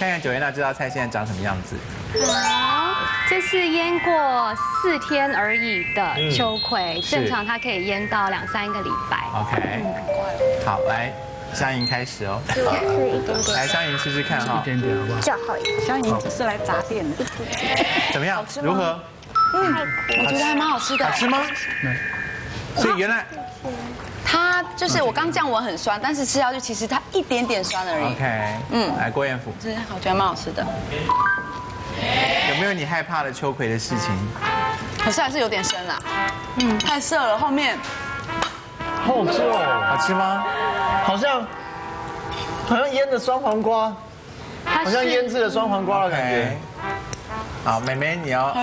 看看九月娜这道菜现在长什么样子。好，这是腌过四天而已的秋葵，正常它可以腌到两三个礼拜。OK，好，来，香莹开始哦。吃一点点来，香莹试试看哈一，点点好不好？就好一点。香莹是来砸店的，怎么样？如何？嗯我觉得还蛮好吃的好。吃吗？所以原来它就是我刚酱我很酸，但是吃下去其实它一点点酸而已。OK，嗯，嗯来郭彦甫，就是我觉得蛮好吃的，有没有你害怕的秋葵的事情？可是还是有点深啦。嗯，太涩了，后面好好吃哦，好吃吗？好像好像腌的酸黄瓜，好像腌制的酸黄瓜的感 OK 觉。。好，妹妹你要，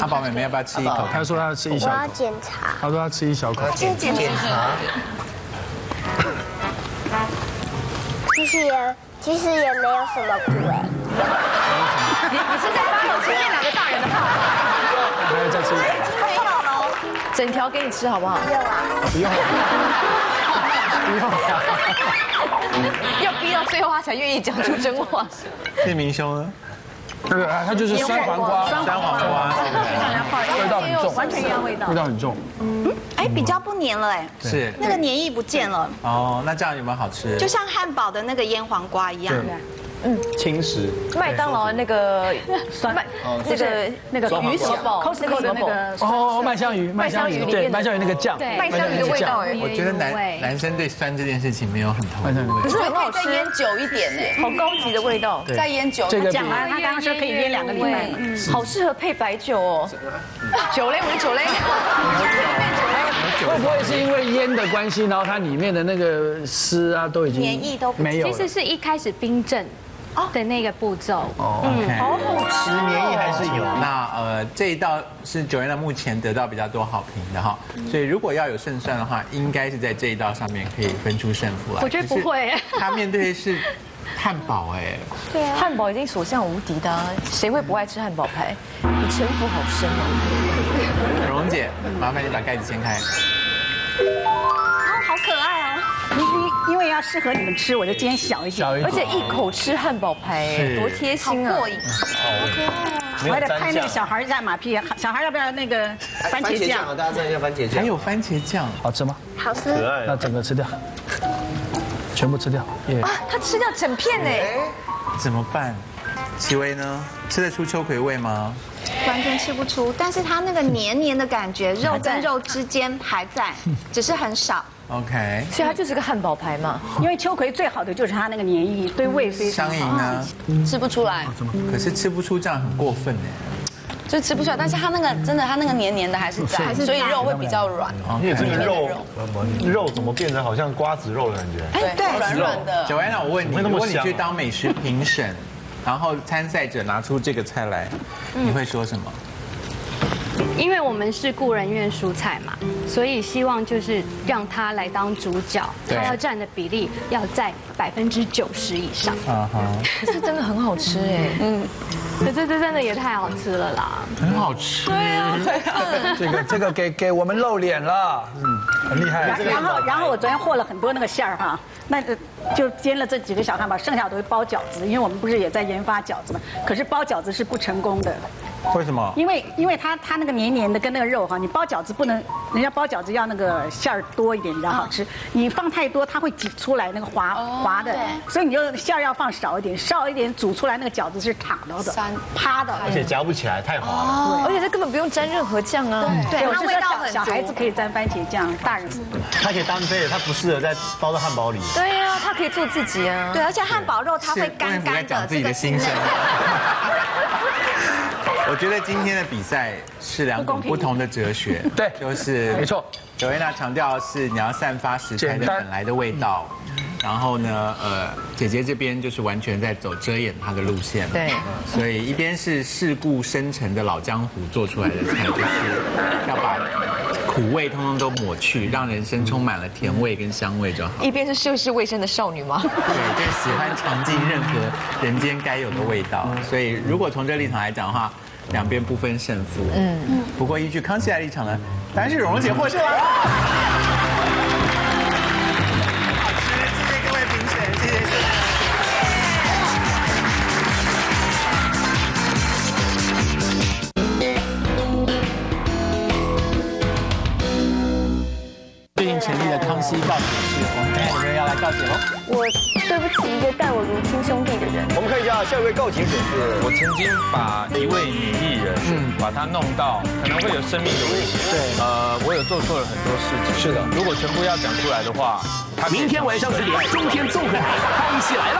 阿宝妹妹要不要吃一口？她说她要吃一小口我要口，检查，他说他吃一小口。先检查。其实也其实也没有什么苦哎。你你是在发我前面两个大人的话，还要再吃一口，整条给你吃好不好？不用，不用。要逼到最后他才愿意讲出真话。是明兄呢？那个啊，它就是酸黄瓜，酸黄瓜，味道很重，完全一样味道味。道很重。嗯哎，比较不黏了哎，是那个黏液不见了，哦，那这样有没有好吃？就像汉堡的那个腌黄瓜一样。轻食，麦当劳那个酸麦这个那个鱼小堡 Costco 的那个哦，麦香鱼，麦香鱼，对，麦香鱼那个酱，对麦香鱼的味道哎，我觉得男男生对酸这件事情没有很投入。麦香鱼那个可是很好吃，再腌久一点呢，好高级的味道，再腌久。这个比讲完，他刚刚说可以腌两个礼拜嘛。好适合配白酒哦。酒类，我们酒类。会不会是因为腌的关系，然后它里面的那个丝啊都已经黏液都不没有其实？是一开始冰镇的那个步骤。哦，OK。其实黏液还是有。那呃，这一道是九月的目前得到比较多好评的哈，所以如果要有胜算的话，应该是在这一道上面可以分出胜负来。我觉得不会他面对的是汉堡哎，对啊汉堡已经所向无敌的啊，谁会不爱吃汉堡排？你城府好深哦。蓉姐，麻烦你把盖子掀开。好可爱哦！因因因为要适合你们吃，我就煎小一些。而且一口吃汉堡排，多贴心啊！过瘾。我还得拍。那个小孩在马屁，小孩要不要那个番茄酱？啊，大家蘸一下番茄酱。还有番茄酱，好吃吗？好吃。可爱那整个吃掉，全部吃掉，耶！啊，他吃掉整片呢。怎么办？戚薇呢？吃得出秋葵味吗？完全吃不出，但是它那个黏黏的感觉，肉跟肉之间还在，只是很少。OK，所以它就是个汉堡排嘛。因为秋葵最好的就是它那个黏液，对胃非常香好。莹呢？吃不出来，可是吃不出这样很过分哎。就吃不出来。但是它那个真的，它那个黏黏的还是在，所以肉会比较软，而且这个肉肉怎么变成好像瓜子肉的感觉？哎对，软软的。九安娜，我问你，如果你去当美食评审，然后参赛者拿出这个菜来，你会说什么？因为我们是故人院蔬菜嘛，所以希望就是让他来当主角，对它要占的比例要在百分之九十以上。啊哈，可是真的很好吃哎。嗯，可是这真的也太好吃了啦！很好吃。对啊这个这个给给我们露脸了，嗯，很厉害。然然后，然后我昨天和了很多那个馅儿哈，那个就煎了这几个小汉堡，剩下我都是包饺子，因为我们不是也在研发饺子嘛。可是包饺子是不成功的，为什么？因为因为它它那个黏黏的跟那个肉哈，你包饺子不能，人家包饺子要那个馅儿多一点比较好吃，你放太多它会挤出来那个滑滑的，所以你就馅儿要放少一点，少一点煮出来那个饺子是塌的的，趴的。而且夹不起来，太滑了。而且这根本不用沾任何酱啊。对，它味道很小小孩子可以沾番茄酱，大人不它可以单飞的，它不适合在包在汉堡里。对呀，它可以做自己啊。对，而且汉堡肉它会干干的，讲自己的心声。我觉得今天的比赛是两种不同的哲学，对就是没错。九维娜强调的是你要散发食材的本来的味道，然后呢，呃，姐姐这边就是完全在走遮掩她的路线，对，所以一边是世故深沉的老江湖做出来的菜，就是要把苦味通通都抹去，让人生充满了甜味跟香味就好。一边是涉世未深的少女吗？对，就喜欢尝尽任何人间该有的味道。所以，如果从这个立场来讲的话，两边不分胜负。嗯，不过依据康熙来立场呢，当然是蓉蓉姐获胜了。成立的康熙告解室，我们看看有没有人要来告解喽？我对不起一个待我如亲兄弟的人。我们看一下下一位告解者是，我曾经把一位女艺人，嗯，把她弄到可能会有生命的危险。对，呃，我有做错了很多事情。是的，如果全部要讲出来的话，明天晚上十点，中天综合台，康熙来了。